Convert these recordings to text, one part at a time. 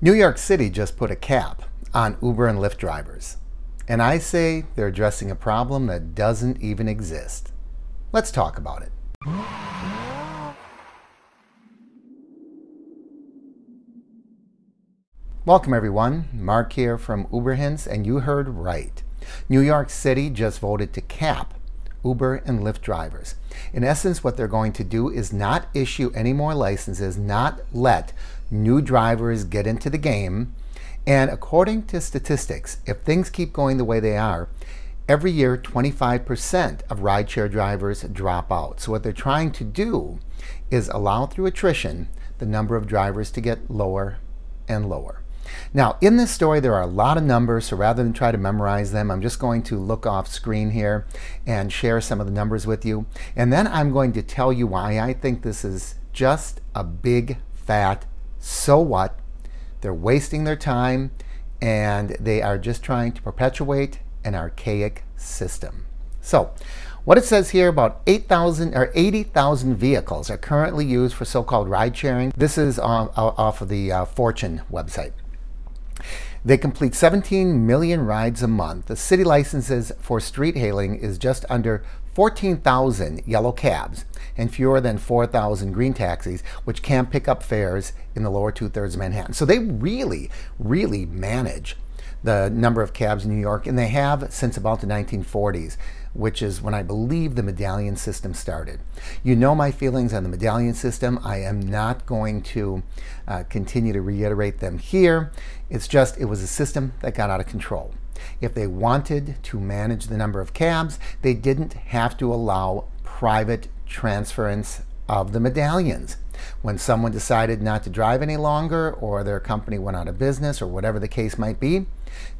New York City just put a cap on Uber and Lyft drivers. And I say they're addressing a problem that doesn't even exist. Let's talk about it. Welcome everyone, Mark here from Uber Hints, and you heard right. New York City just voted to cap Uber and Lyft drivers. In essence, what they're going to do is not issue any more licenses, not let new drivers get into the game. And according to statistics, if things keep going the way they are, every year 25% of rideshare drivers drop out. So what they're trying to do is allow through attrition the number of drivers to get lower and lower. Now, in this story, there are a lot of numbers, so rather than try to memorize them, I'm just going to look off screen here and share some of the numbers with you. And then I'm going to tell you why I think this is just a big, fat so what? They're wasting their time and they are just trying to perpetuate an archaic system. So, what it says here about 8,000 or 80,000 vehicles are currently used for so-called ride sharing. This is off, of the uh, Fortune website. They complete 17 million rides a month. The city licenses for street hailing is just under 14,000 yellow cabs and fewer than 4,000 green taxis, which can pick up fares in the lower two thirds of Manhattan. So they really, really manage the number of cabs in New York, and they have since about the 1940s, which is when I believe the medallion system started. You know my feelings on the medallion system. I am not going to uh, continue to reiterate them here. It's just, it was a system that got out of control. If they wanted to manage the number of cabs, they didn't have to allow private transference of the medallions. When someone decided not to drive any longer or their company went out of business or whatever the case might be,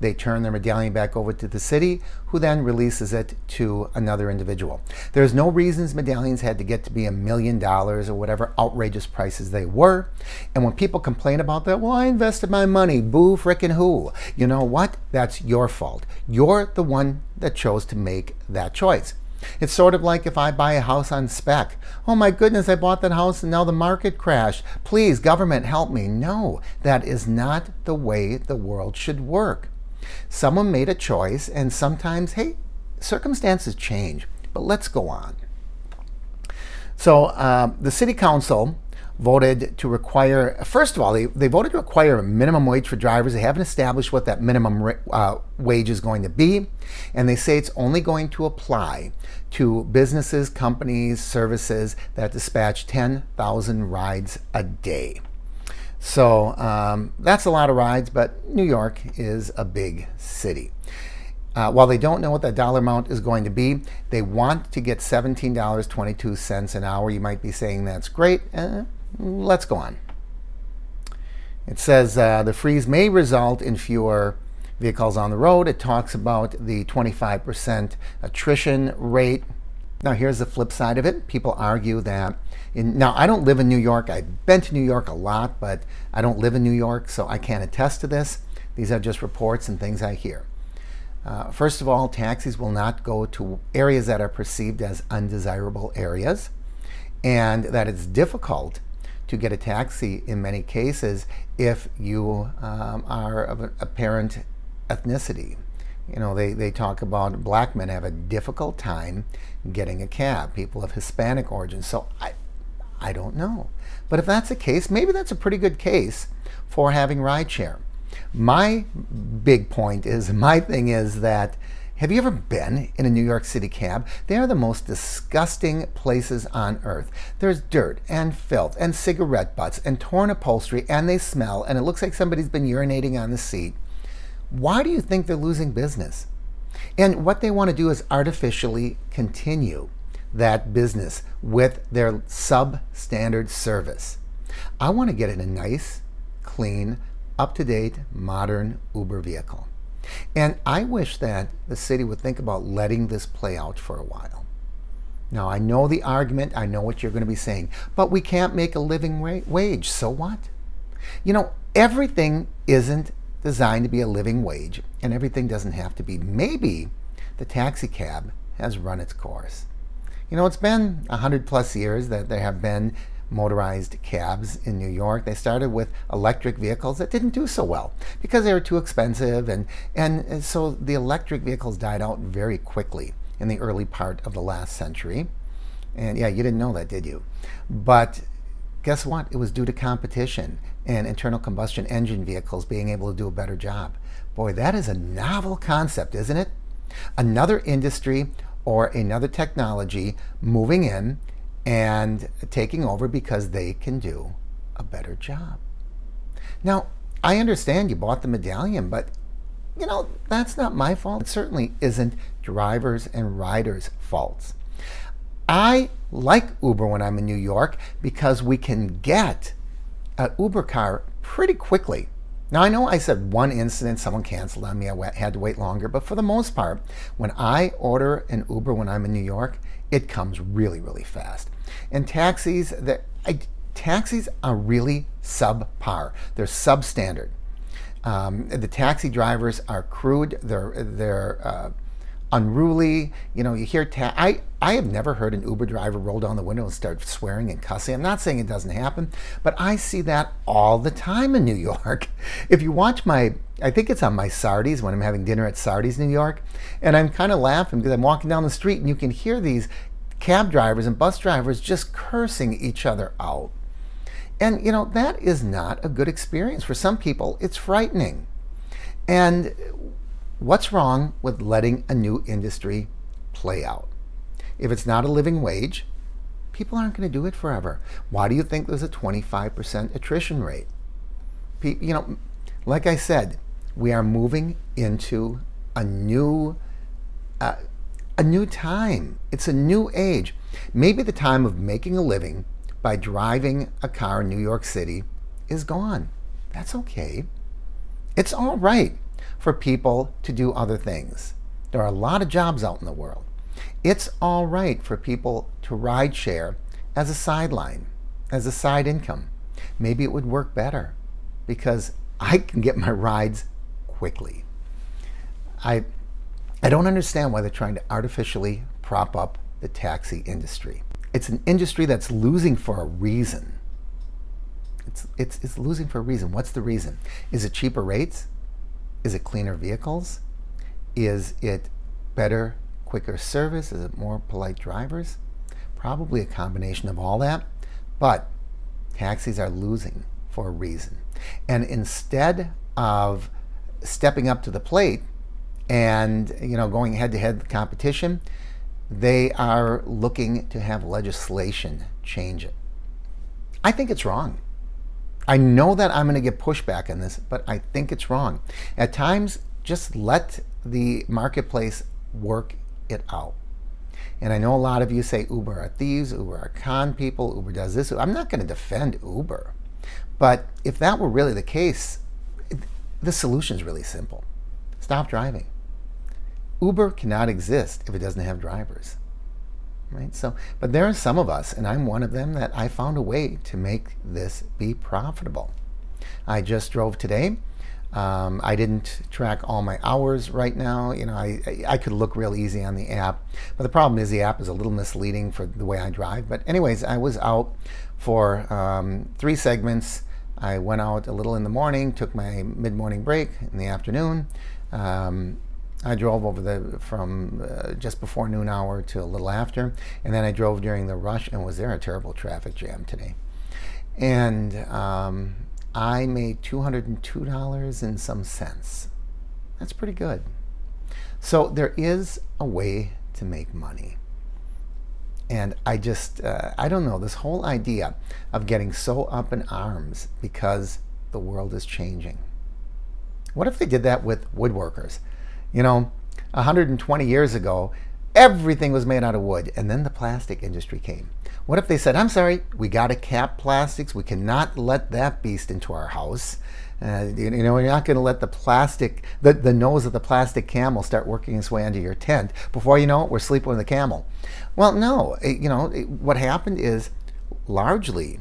they turn their medallion back over to the city, who then releases it to another individual. There's no reasons medallions had to get to be a million dollars or whatever outrageous prices they were. And when people complain about that, well, I invested my money, boo frickin' who? You know what? That's your fault. You're the one that chose to make that choice. It's sort of like if I buy a house on spec. Oh my goodness, I bought that house and now the market crashed. Please, government, help me. No, that is not the way the world should work. Someone made a choice, and sometimes, hey, circumstances change. But let's go on. So, uh, the city council voted to require, first of all, they, they voted to require a minimum wage for drivers. They haven't established what that minimum uh, wage is going to be. And they say it's only going to apply to businesses, companies, services that dispatch 10,000 rides a day. So um, that's a lot of rides, but New York is a big city. Uh, while they don't know what that dollar amount is going to be, they want to get $17.22 an hour. You might be saying that's great. Uh, Let's go on. It says uh, the freeze may result in fewer vehicles on the road. It talks about the 25% attrition rate. Now, here's the flip side of it. People argue that, in, now I don't live in New York. I've been to New York a lot, but I don't live in New York, so I can't attest to this. These are just reports and things I hear. Uh, first of all, taxis will not go to areas that are perceived as undesirable areas, and that it's difficult to get a taxi in many cases if you um, are of a apparent ethnicity. You know, they, they talk about black men have a difficult time getting a cab, people of Hispanic origin. So I, I don't know. But if that's the case, maybe that's a pretty good case for having rideshare. My big point is, my thing is that have you ever been in a New York City cab? They are the most disgusting places on earth. There's dirt and filth and cigarette butts and torn upholstery and they smell and it looks like somebody's been urinating on the seat. Why do you think they're losing business? And what they want to do is artificially continue that business with their substandard service. I want to get in a nice, clean, up-to-date, modern Uber vehicle. And I wish that the city would think about letting this play out for a while. Now, I know the argument, I know what you're going to be saying, but we can't make a living wage, so what? You know, everything isn't designed to be a living wage, and everything doesn't have to be. Maybe the taxi cab has run its course. You know, it's been 100 plus years that there have been motorized cabs in New York. They started with electric vehicles that didn't do so well because they were too expensive, and, and so the electric vehicles died out very quickly in the early part of the last century. And yeah, you didn't know that, did you? But guess what? It was due to competition and internal combustion engine vehicles being able to do a better job. Boy, that is a novel concept, isn't it? Another industry or another technology moving in and taking over because they can do a better job. Now, I understand you bought the medallion, but you know, that's not my fault. It certainly isn't drivers and riders' faults. I like Uber when I'm in New York because we can get an Uber car pretty quickly. Now, I know I said one incident, someone canceled on me, I had to wait longer, but for the most part, when I order an Uber when I'm in New York, it comes really, really fast. And taxis, that taxis are really subpar. They're substandard. Um, the taxi drivers are crude. They're they're uh, unruly. You know, you hear ta- I I have never heard an Uber driver roll down the window and start swearing and cussing. I'm not saying it doesn't happen, but I see that all the time in New York. If you watch my I think it's on my Sardi's when I'm having dinner at Sardi's New York, and I'm kind of laughing because I'm walking down the street and you can hear these cab drivers and bus drivers just cursing each other out. And you know, that is not a good experience. For some people, it's frightening. And what's wrong with letting a new industry play out? If it's not a living wage, people aren't going to do it forever. Why do you think there's a 25% attrition rate? You know, like I said, we are moving into a new uh, a new time. It's a new age. Maybe the time of making a living by driving a car in New York City is gone. That's okay. It's all right for people to do other things. There are a lot of jobs out in the world. It's all right for people to ride share as a sideline, as a side income. Maybe it would work better because I can get my rides quickly. I, I don't understand why they're trying to artificially prop up the taxi industry. It's an industry that's losing for a reason. It's, it's, it's losing for a reason. What's the reason? Is it cheaper rates? Is it cleaner vehicles? Is it better, quicker service? Is it more polite drivers? Probably a combination of all that. But taxis are losing for a reason. And instead of stepping up to the plate and you know going head to head the competition, they are looking to have legislation change it. I think it's wrong. I know that I'm going to get pushback on this, but I think it's wrong. At times, just let the marketplace work it out. And I know a lot of you say Uber are thieves, Uber are con people, Uber does this. I'm not going to defend Uber. But if that were really the case, the solution is really simple stop driving. Uber cannot exist if it doesn't have drivers. Right? So, but there are some of us, and I'm one of them, that I found a way to make this be profitable. I just drove today. Um, I didn't track all my hours right now. You know, I, I could look real easy on the app, but the problem is the app is a little misleading for the way I drive. But anyways, I was out for um, three segments. I went out a little in the morning, took my mid-morning break in the afternoon. Um, I drove over the from uh, just before noon hour to a little after, and then I drove during the rush and was there a terrible traffic jam today. And um, I made $202 and some cents. That's pretty good. So there is a way to make money. And I just, uh, I don't know, this whole idea of getting so up in arms because the world is changing. What if they did that with woodworkers? You know, 120 years ago, everything was made out of wood, and then the plastic industry came. What if they said, I'm sorry, we got to cap plastics. We cannot let that beast into our house. Uh, you, you, know, you're not going to let the plastic, the, the nose of the plastic camel start working its way under your tent. Before you know it, we're sleeping with the camel. Well, no, it, you know, it, what happened is largely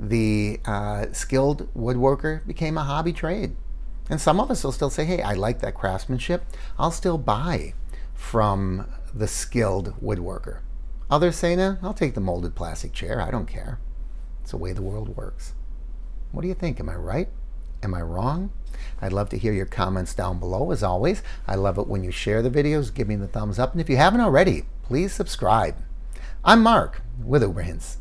the uh, skilled woodworker became a hobby trade. And some of us will still say, hey, I like that craftsmanship. I'll still buy from the skilled woodworker. Others say, no, I'll take the molded plastic chair. I don't care. It's the way the world works. What do you think? Am I right? Am I wrong? I'd love to hear your comments down below. As always, I love it when you share the videos, give me the thumbs up, and if you haven't already, please subscribe. I'm Mark with Uber Hints.